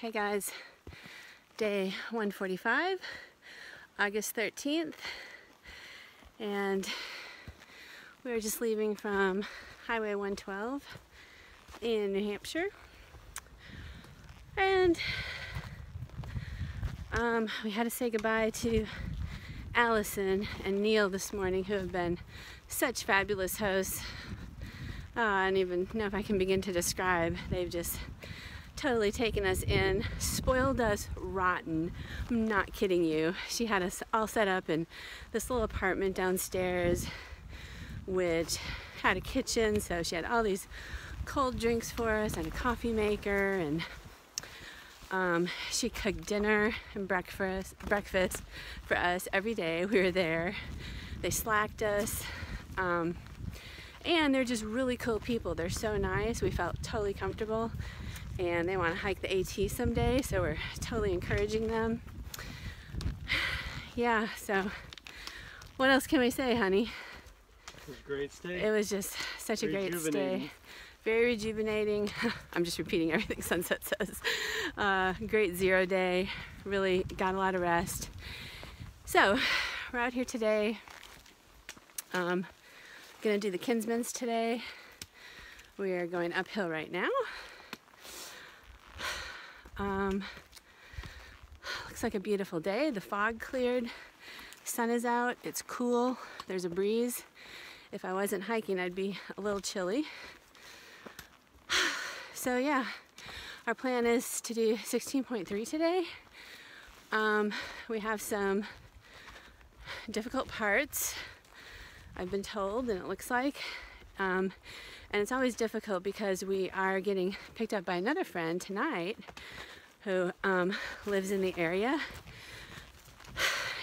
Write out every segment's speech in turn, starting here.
Hey guys, day 145, August 13th, and we are just leaving from Highway 112 in New Hampshire. And um, we had to say goodbye to Allison and Neil this morning, who have been such fabulous hosts. Uh, I don't even know if I can begin to describe. They've just totally taken us in, spoiled us rotten. I'm not kidding you. She had us all set up in this little apartment downstairs, which had a kitchen, so she had all these cold drinks for us and a coffee maker and um, she cooked dinner and breakfast breakfast for us every day. We were there. They slacked us um, and they're just really cool people. They're so nice. We felt totally comfortable and they want to hike the AT someday, so we're totally encouraging them. Yeah, so what else can we say, honey? It was a great stay. It was just such a great stay. Very rejuvenating. I'm just repeating everything Sunset says. Uh, great zero day. Really got a lot of rest. So, we're out here today. Um, gonna do the Kinsmans today. We are going uphill right now. Um, looks like a beautiful day. The fog cleared. Sun is out. It's cool. There's a breeze. If I wasn't hiking, I'd be a little chilly. So yeah, our plan is to do 16.3 today. Um, we have some difficult parts, I've been told, and it looks like. Um, and it's always difficult because we are getting picked up by another friend tonight who um, lives in the area.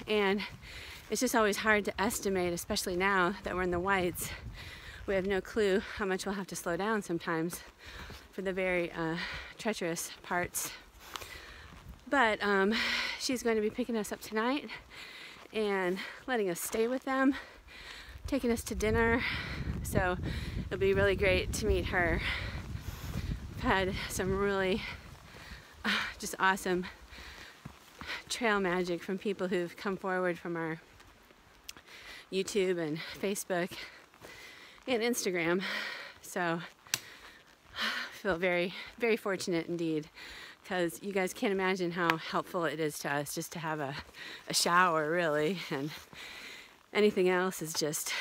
And it's just always hard to estimate, especially now that we're in the whites. We have no clue how much we'll have to slow down sometimes for the very uh, treacherous parts. But um, she's going to be picking us up tonight and letting us stay with them, taking us to dinner. So it'll be really great to meet her. I've had some really uh, just awesome trail magic from people who've come forward from our YouTube and Facebook and Instagram. So I feel very, very fortunate indeed because you guys can't imagine how helpful it is to us just to have a, a shower, really. And anything else is just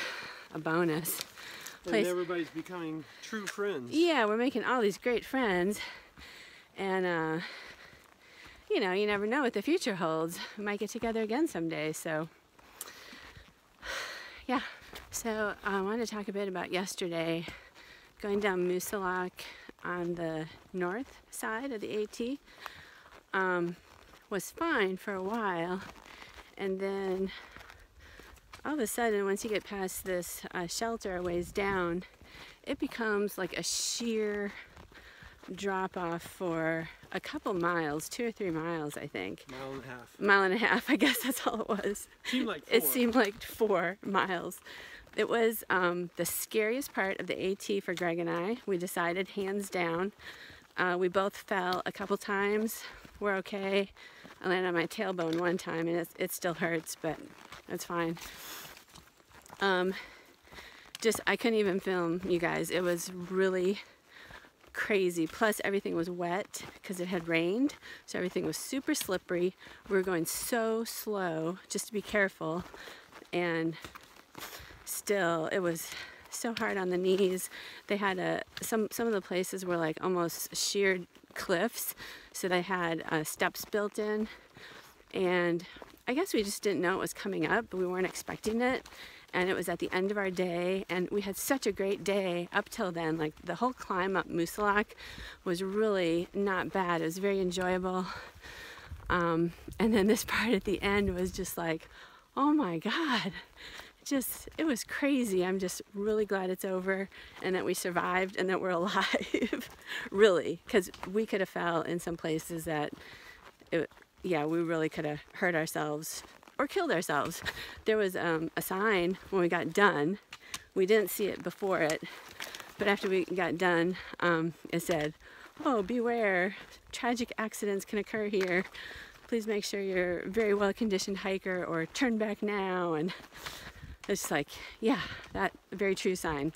a bonus. Place. And everybody's becoming true friends. Yeah, we're making all these great friends and, uh, you know, you never know what the future holds. We might get together again someday. So, yeah. So, I want to talk a bit about yesterday going down Moosilauke on the north side of the AT. Um, was fine for a while. And then all of a sudden, once you get past this uh, shelter a ways down, it becomes like a sheer drop off for a couple miles, two or three miles, I think. Mile and a half. Mile and a half, I guess that's all it was. Seemed like four. It seemed like four miles. It was um, the scariest part of the AT for Greg and I. We decided hands down. Uh, we both fell a couple times. We're okay. I landed on my tailbone one time and it, it still hurts, but it's fine. Um, just, I couldn't even film, you guys. It was really crazy. Plus everything was wet because it had rained. So everything was super slippery. We were going so slow just to be careful. And still it was so hard on the knees. They had a, some, some of the places were like almost sheared cliffs. So they had uh, steps built in. And I guess we just didn't know it was coming up. We weren't expecting it. And it was at the end of our day and we had such a great day up till then. Like the whole climb up Moosilauke was really not bad. It was very enjoyable. Um, and then this part at the end was just like oh my god. Just it was crazy. I'm just really glad it's over and that we survived and that we're alive. Really because we could have fell in some places that it, yeah we really could have hurt ourselves or killed ourselves. There was um, a sign when we got done. We didn't see it before it, but after we got done, um, it said, oh, beware, tragic accidents can occur here. Please make sure you're a very well conditioned hiker or turn back now. And it's like, yeah, that very true sign.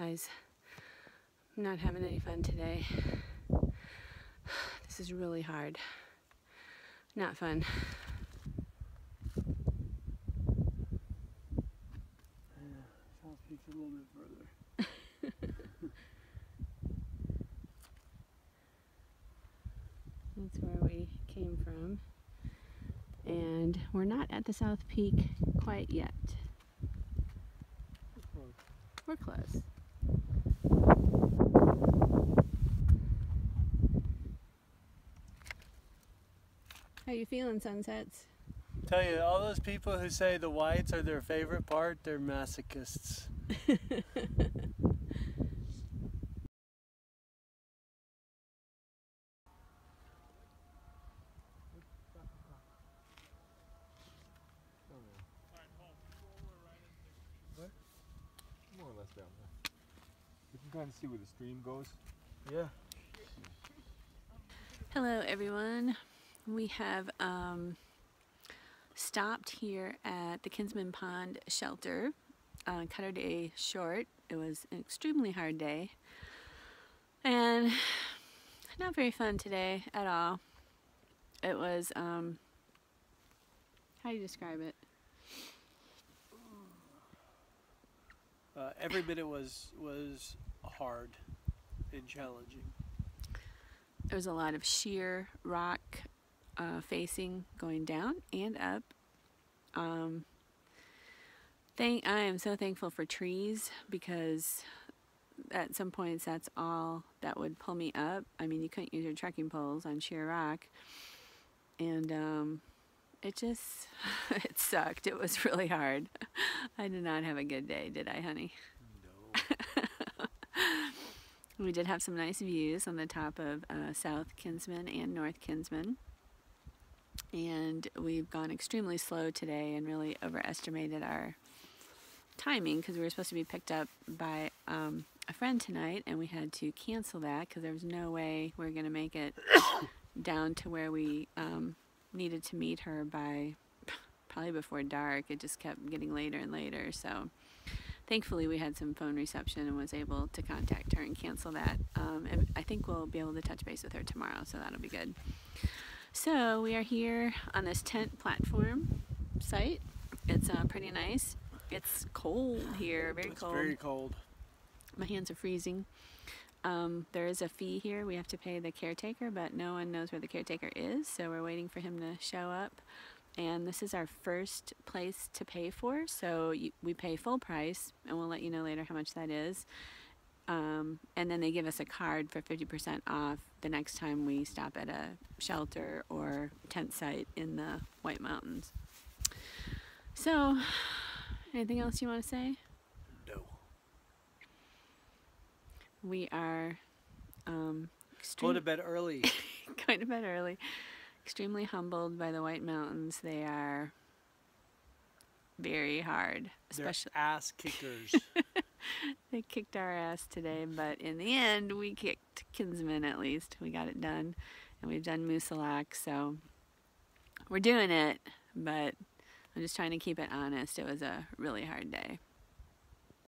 Guys, I'm not having any fun today. This is really hard. Not fun. A little bit further. That's where we came from. And we're not at the South Peak quite yet. We're close. How you feeling, sunsets? Tell you, all those people who say the whites are their favorite part, they're masochists. More or less down there. You can kind of see where the stream goes. Yeah. Hello, everyone. We have um, stopped here at the Kinsman Pond shelter. Uh, cut our day short. It was an extremely hard day. And not very fun today at all. It was, um, how do you describe it? Uh, every bit it was was hard and challenging. There was a lot of sheer rock uh, facing going down and up. Um, thank I am so thankful for trees because at some points that's all that would pull me up. I mean, you couldn't use your trekking poles on sheer rock, and um, it just it sucked. It was really hard. I did not have a good day, did I, honey? No. We did have some nice views on the top of uh, South Kinsman and North Kinsman. And we've gone extremely slow today and really overestimated our timing because we were supposed to be picked up by um, a friend tonight and we had to cancel that because there was no way we were going to make it down to where we um, needed to meet her by probably before dark. It just kept getting later and later. So thankfully we had some phone reception and was able to contact her and cancel that. Um, and I think we'll be able to touch base with her tomorrow, so that'll be good. So we are here on this tent platform site. It's uh, pretty nice. It's cold here, very it's cold. very cold. My hands are freezing. Um, there is a fee here. We have to pay the caretaker, but no one knows where the caretaker is, so we're waiting for him to show up. And this is our first place to pay for, so you, we pay full price, and we'll let you know later how much that is. Um, and then they give us a card for 50% off the next time we stop at a shelter or tent site in the White Mountains. So, anything else you want to say? No. We are um, Go extreme- to bed early. going to bed early. Extremely humbled by the White Mountains. They are very hard. They're Especially, ass kickers. they kicked our ass today, but in the end, we kicked Kinsman at least. We got it done, and we've done Moosilauke, so we're doing it. But I'm just trying to keep it honest. It was a really hard day.